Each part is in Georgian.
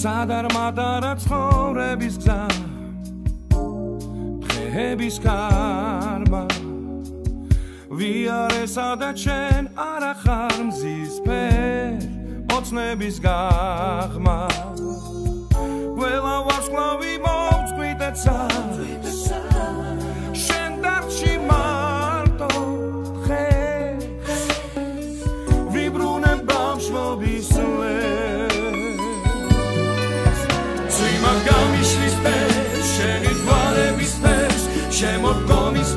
სადარმადარა ცხოვრების გზა დღეების კარმა ვიარესა და ჩვენ არა ხარ მზის ფერ ოცნების გაღმა. ყველა ვარსკვლავი მოვწყვიტეცა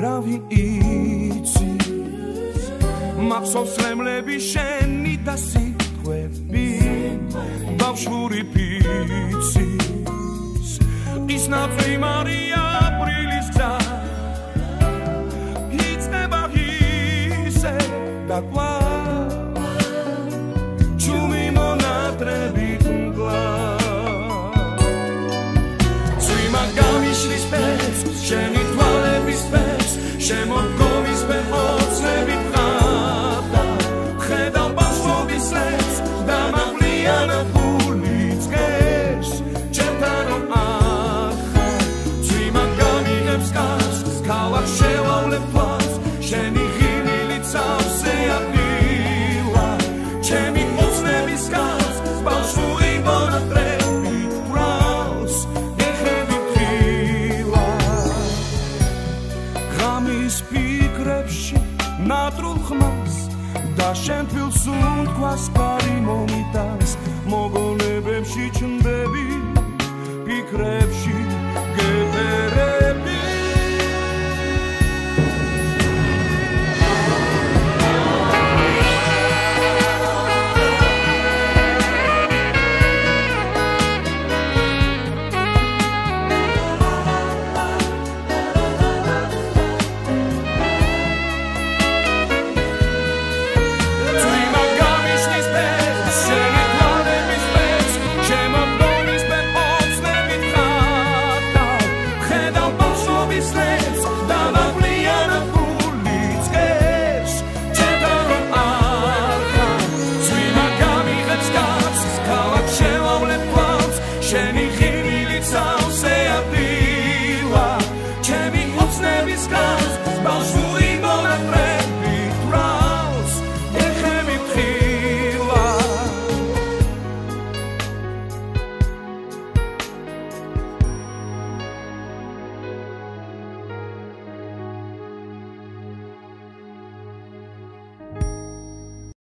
არავინ იცი. მახსოვს რემლები შენი და სიტყვები ბავშვური პიცი ის ნაცვლი მარია ნატრულ ხმას და შენ ფილს უნდქვას კარი მომიტანს მოგონებებში ჩნდები ფიქრებში